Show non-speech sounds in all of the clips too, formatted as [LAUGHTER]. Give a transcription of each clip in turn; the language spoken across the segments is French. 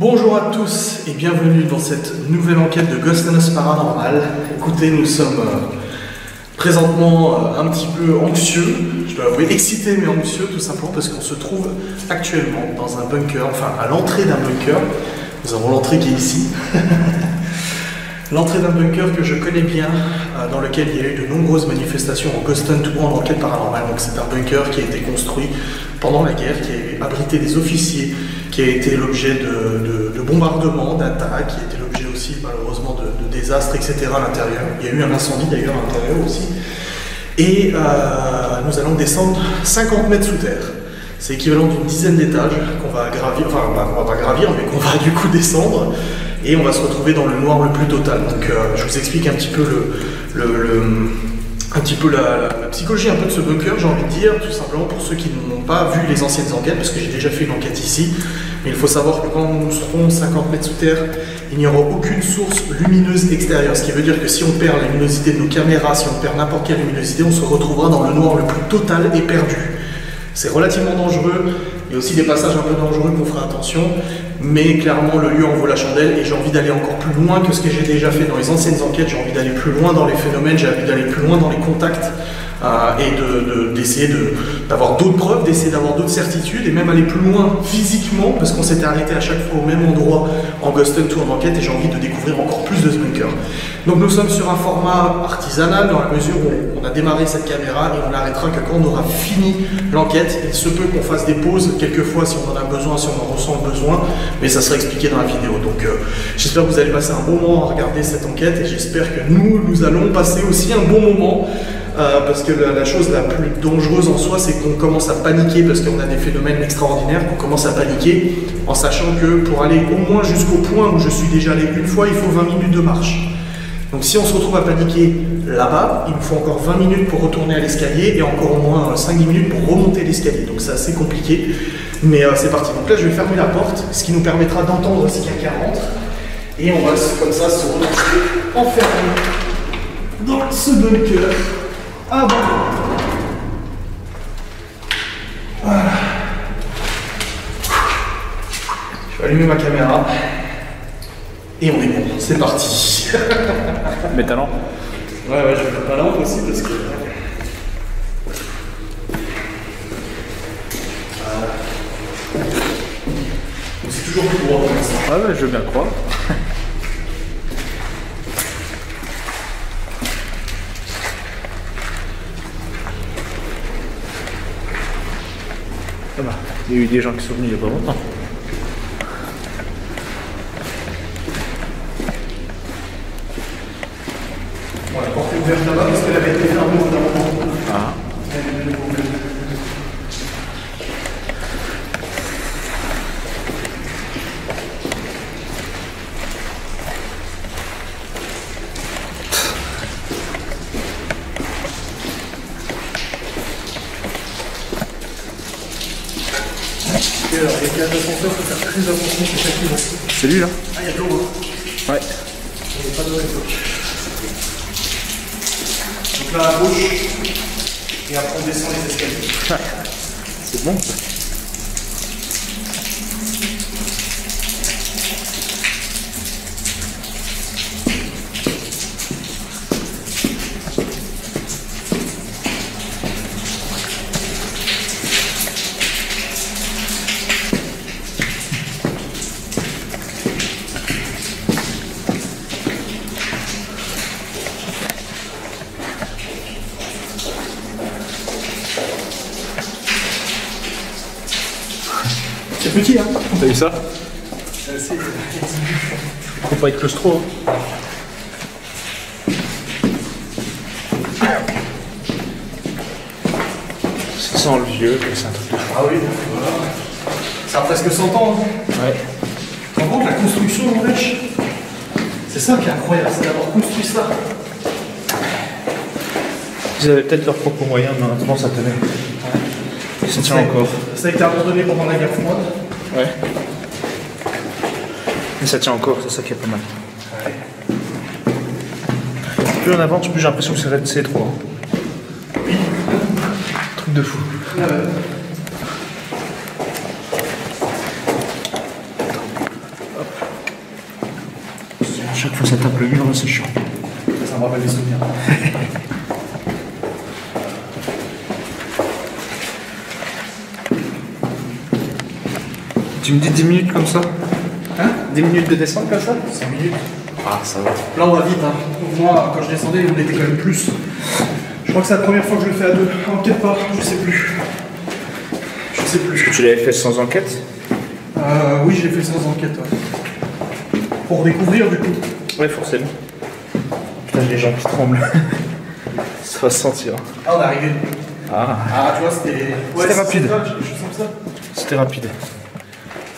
Bonjour à tous et bienvenue dans cette nouvelle enquête de Ghost Paranormal. Écoutez, nous sommes euh, présentement euh, un petit peu anxieux, je dois avouer excité mais anxieux tout simplement parce qu'on se trouve actuellement dans un bunker, enfin à l'entrée d'un bunker. Nous avons l'entrée qui est ici. [LAUGHS] L'entrée d'un bunker que je connais bien, euh, dans lequel il y a eu de nombreuses manifestations en Ghost Hunt ou en enquête paranormale. Donc c'est un bunker qui a été construit pendant la guerre, qui a abrité des officiers, qui a été l'objet de, de- de bombardements, d'attaques, qui a été l'objet aussi malheureusement de, désastres, etc. à l'intérieur. Il y a eu un incendie d'ailleurs à l'intérieur aussi. Et euh, nous allons descendre 50 mètres sous terre. C'est équivalent d'une dizaine d'étages qu'on va gravir, enfin va, on va pas gravir, mais qu'on va du coup descendre. Et on va se retrouver dans le noir le plus total. Donc euh, je vous explique un petit peu le- un petit peu la, psychologie un peu de ce bunker, j'ai envie de dire, tout simplement pour ceux qui n'ont pas vu les anciennes enquêtes, parce que j'ai déjà fait une enquête ici. Mais il faut savoir que quand nous serons 50 mètres sous terre, il n'y aura aucune source lumineuse extérieure. Ce qui veut dire que si on perd la luminosité de nos caméras, si on perd n'importe quelle luminosité, on se retrouvera dans le noir le plus total et perdu. C'est relativement dangereux. Il y a aussi des passages un peu dangereux qu'on fera attention. Mais clairement, le lieu en vaut la chandelle et j'ai envie d'aller encore plus loin que ce que j'ai déjà fait dans les anciennes enquêtes. J'ai envie d'aller plus loin dans les phénomènes, j'ai envie d'aller plus loin dans les contacts et de- de- d'essayer de, d'avoir d'autres preuves, d'essayer d'avoir d'autres certitudes et même aller plus loin physiquement parce qu'on s'était arrêté à chaque fois au même endroit en Ghost Hunt ou en enquête et j'ai envie de découvrir encore plus de ce bunker. Donc nous sommes sur un format artisanal dans la mesure où on a démarré cette caméra et on l'arrêtera que quand on aura fini l'enquête. Il se peut qu'on fasse des pauses quelquefois si on en a besoin, si on en ressent le besoin, mais ça sera expliqué dans la vidéo. Donc euh, j'espère que vous allez passer un bon moment à regarder cette enquête et j'espère que nous, nous allons passer aussi un bon moment. Euh, parce que la, chose la plus dangereuse en soi, c'est qu'on commence à paniquer parce qu'on a des phénomènes extraordinaires, qu'on commence à paniquer en sachant que pour aller au moins jusqu'au point où je suis déjà allé une fois, il faut 20 minutes de marche. Donc si on se retrouve à paniquer là-bas, il nous faut encore 20 minutes pour retourner à l'escalier et encore au moins 5-10 minutes pour remonter l'escalier. Donc c'est assez compliqué. Mais euh, c'est parti. Donc là je vais fermer la porte, ce qui nous permettra d'entendre si quelqu'un rentre. Et on va comme ça se retrouver enfermé dans ce bunker. Ah bon Voilà. Je vais allumer ma caméra. Et on est bon, c'est parti. [LAUGHS] Mes talents Ouais, ouais, je vais mettre ma lampe aussi parce que. Voilà. Donc c'est toujours plus droit pour l'instant. Ouais, ouais, je veux bien croire. [LAUGHS] Il y a eu des gens qui sont venus il n'y a pas longtemps. Là-bas parce qu'elle avait été fermée au bout d'un moment. Ah. Et alors, les cages d'ascenseur, faut faire très attention sur chaque niveau. C'est lui là Ah, il y a de l'eau. hein. Ouais. On n'est pas dans les blocs. Donc là à gauche, et après on descend les escaliers. [LAUGHS] C'est bon ça. Petit, hein T'as vu ça C'est assez. Faut pas être claustro. hein. Ça sent le vieux, c'est un truc de fou. Ah oui, voilà. Ça a presque 100 ans. Hein. Ouais. Tu te rends compte la construction, mon lèche C'est ça qui est incroyable, c'est d'avoir construit ça. Ils avaient peut-être leurs propres moyens, mais maintenant ça tenait. Ça tient encore. Ça a été abandonné pendant la guerre froide. Ouais. Mais ça tient encore, c'est ça qui est pas mal. Plus on avance, plus j'ai l'impression que ça va être C3. Truc de fou. chaque fois ça tape le mur, là, c'est chiant. Ça me rappelle des souvenirs. [LAUGHS] Tu me dis 10 minutes comme ça Hein 10 minutes de descente comme ça 5 minutes. Ah, ça va. Là, on va vite. Hein. Moi, quand je descendais, on était quand même plus. Je crois que c'est la première fois que je le fais à deux. Ah, peut-être pas, je sais plus. Je sais plus. Tu l'avais fait sans enquête Euh, oui, j'ai fait sans enquête. ouais. Pour découvrir, du coup. Ouais, forcément. Putain, j'ai les gens qui tremblent. [LAUGHS] ça va se sentir. Ah, on est arrivé. Ah, Ah, tu vois, c'était. Ouais, rapide. c'était rapide.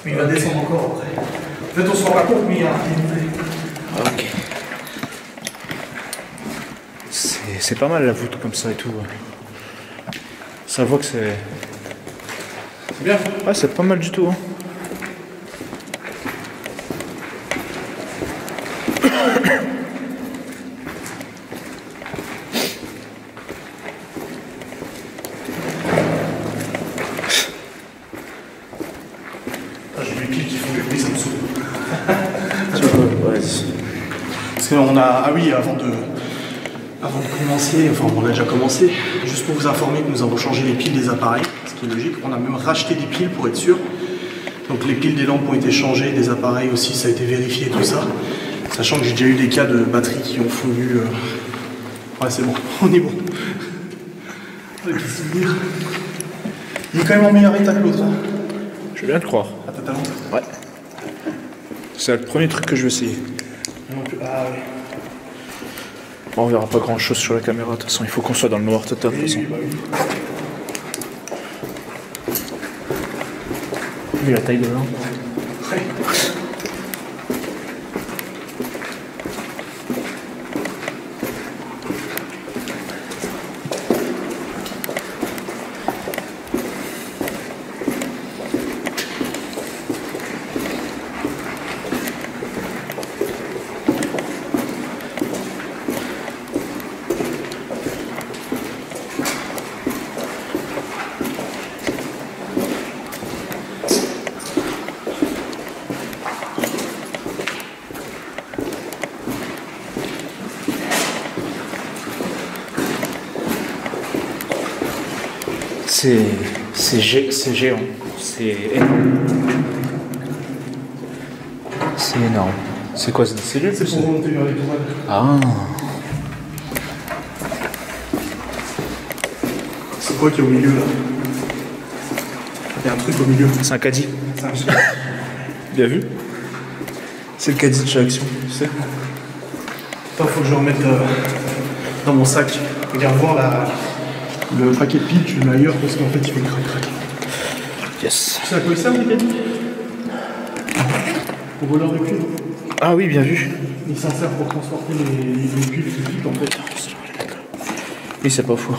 Mais il va descendre encore après. En fait, on se rend pas compte, mais il y a un. Ok. C'est c'est pas mal la voûte comme ça et tout. Ça voit que c'est. C'est bien. Ouais, c'est pas mal du tout. Hein. Ah, j'ai les piles qui font du bruit, ça me saoule. Tu vois, ouais. Parce qu'on a. Ah oui, avant de. Avant de commencer, enfin on a déjà commencé, juste pour vous informer que nous avons changé les piles des appareils, ce qui est logique. On a même racheté des piles pour être sûr. Donc les piles des lampes ont été changées, des appareils aussi, ça a été vérifié tout ça. Sachant que j'ai déjà eu des cas de batteries qui ont fondu. euh, Ouais, c'est bon, [LAUGHS] on est bon. Il est quand même en meilleur état que l'autre. hein. Je veux bien te croire. Ah, totalement. Ouais. C'est le premier truc que je vais essayer. Ah. Bon, on verra pas grand chose sur la caméra, de toute façon, il faut qu'on soit dans le noir total. De toute Oui, façon. oui, bah oui. Vu la taille de lampe. [LAUGHS] C'est. C'est gé- c'est géant. C'est énorme. C'est énorme. C'est quoi, c'est des cellules C'est pour remonter vers les. Ah. C'est quoi qui est au milieu là? Il y a un truc au milieu. C'est un caddie. C'est un- [LAUGHS] Bien vu C'est le caddie de chez Action, tu sais. Attends, faut que je remette euh, dans mon sac. Regarde voir la, le paquet de piles, je le mets ailleurs parce qu'en fait il fait crac crac. Yes. Tu sais à quoi il sert caddie Au voleur de piles. Ah oui, bien vu. Il s'en sert pour transporter les, les piles qui piquent en fait. Oui, c'est pas faux.